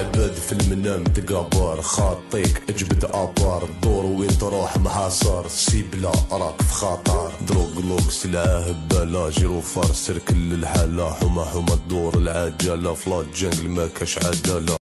العباد في المنام تقابر خاطيك اجبد آبار دور وين تروح محاصر سيبلا راك في خطر دروغ لوك سلعه بلا جيرو فار الحالة حما حما الدور العجلة فلا جنجل ما كاش عدالة.